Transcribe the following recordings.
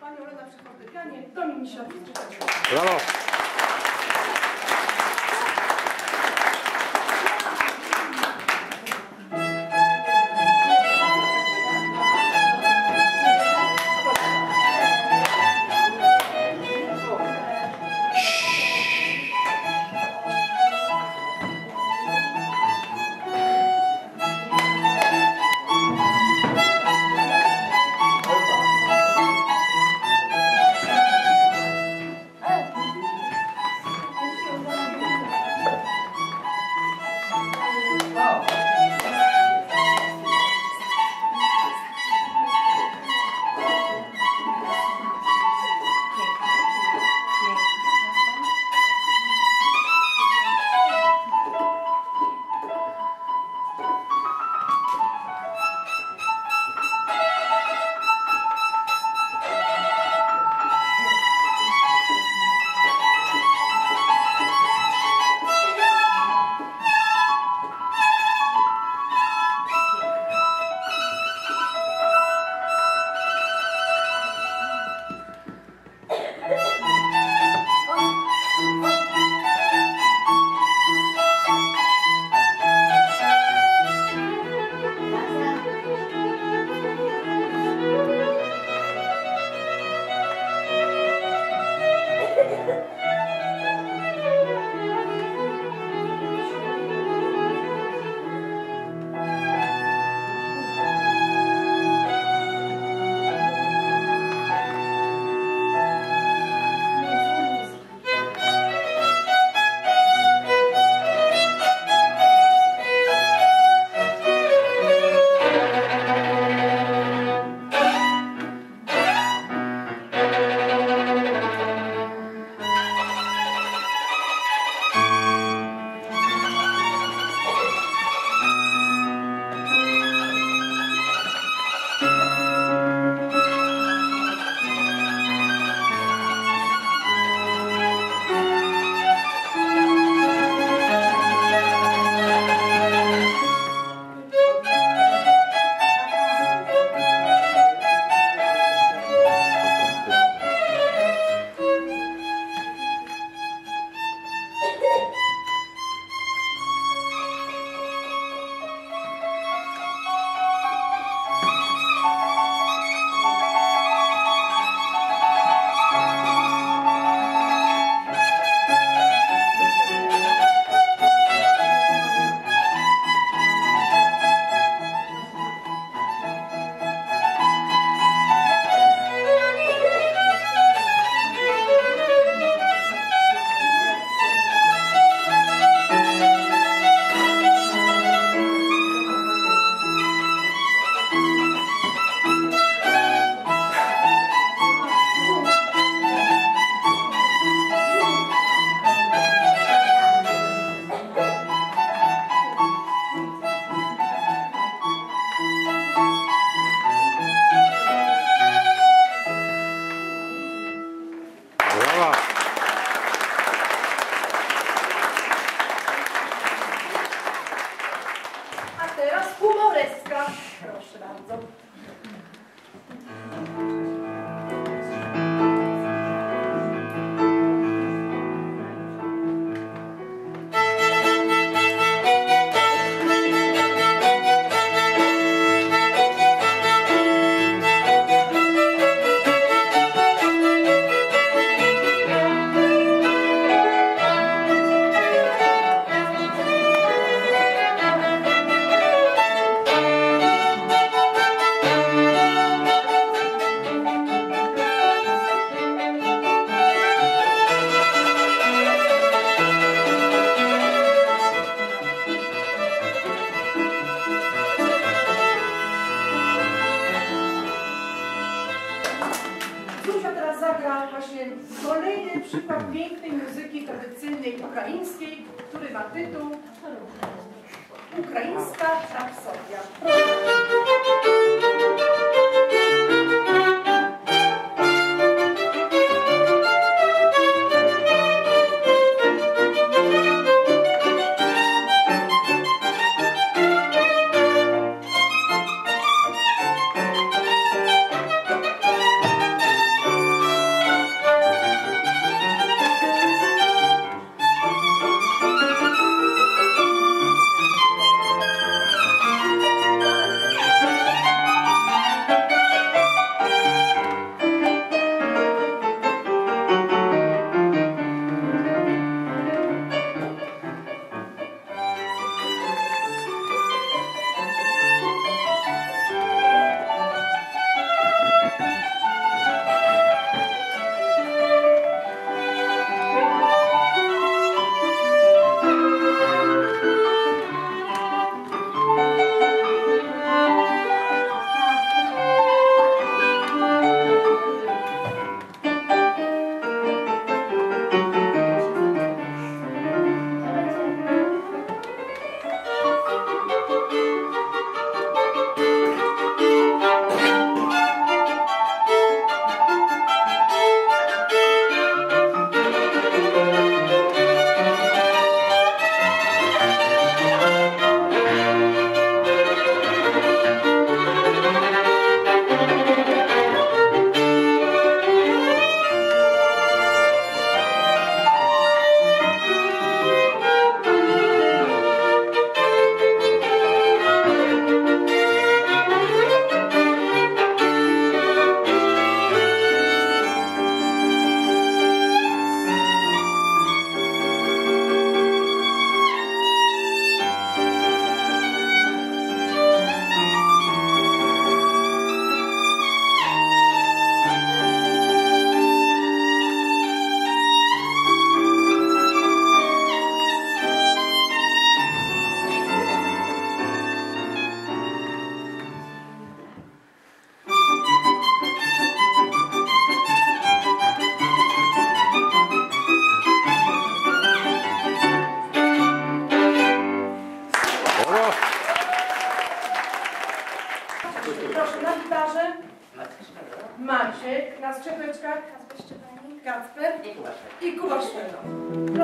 Pani Olena Przychodypianie, Domin Środki. Brawo. Grazie. Ukraińska rapsodia.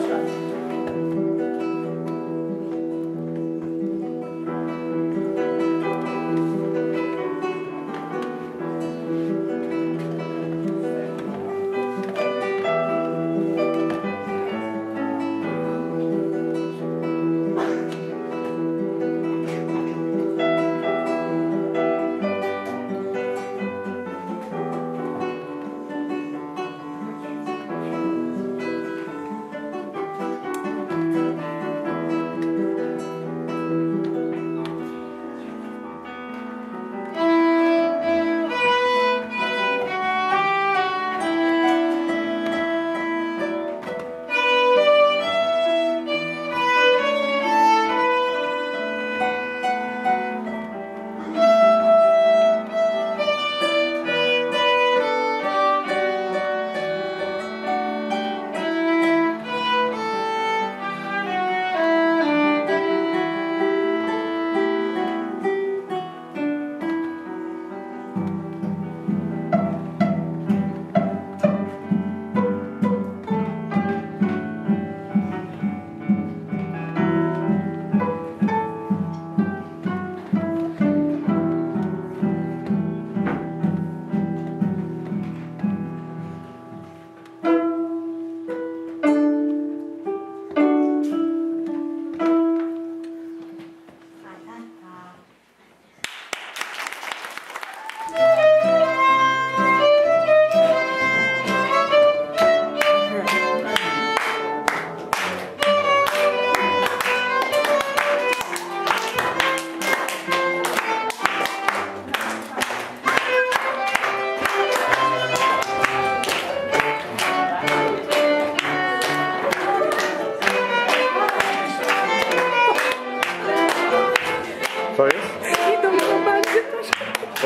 したよす。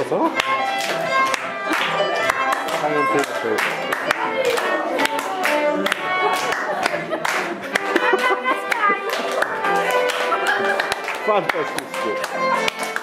To co? Pamiętajcie. Fantastycznie. Brawo, chłopak.